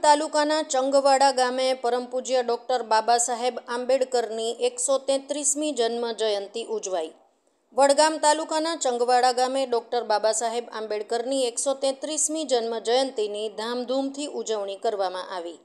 તાલુકાના ચંગવાડા ગામે પરમ પૂજ્ય ડૉક્ટર બાબા સાહેબ આંબેડકરની એકસો તેત્રીસમી જન્મ જયંતિ ઉજવાઈ. વડગામ તાલુકાના ચંગવાડા ગામે ડૉક્ટર બાબા સાહેબ આંબેડકરની એકસો તેત્રીસમી જન્મ જયંતિની ધામધૂમથી ઉજવણી કરવામાં આવી.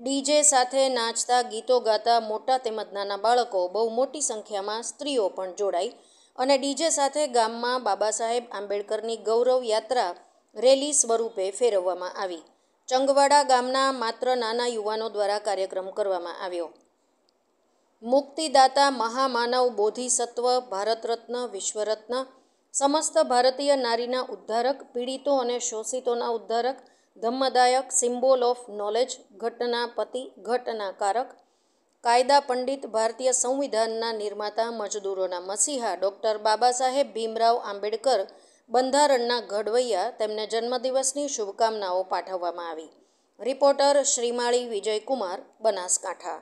ડીજે સાથે નાચતા, ગીતો ગાતા મોટા તેમજ નાના બાળકો બહુ મોટી સંખ્યામાં સ્ત્રીઓ પણ જોડાઈ અને ડીજે સાથે ગામમાં બાબા સાહેબ આંબેડકરની ગૌરવ યાત્રા રેલી સ્વરૂપે ફેરવવામાં આવી. ચંગવાડા ગામના માત્ર નાના યુવાનો દ્વારા કાર્યક્રમ કરવામાં આવ્યો. મુક્તિદાતા મહામાનવ બોધિસત્વ ભારત રત્ન વિશ્વરત્ન, સમસ્ત ભારતીય નારીના ઉદ્ધારક, પીડિતો અને શોષિતોના ઉદ્ધારક, ધમ્મદાયક, સિમ્બોલ ઓફ નોલેજ ઘટનાપતિ ઘટનાકારક, કાયદા પંડિત, ભારતીય સંવિધાનના નિર્માતા, મજદૂરોના મસીહા ડૉક્ટર બાબા સાહેબ ભીમરાવ આંબેડકર બંધારણના ઘડવૈયા તેમને જન્મદિવસની શુભકામનાઓ પાઠવવામાં આવી રિપોર્ટર શ્રીમાળી વિજયકુમાર બનાસકાંઠા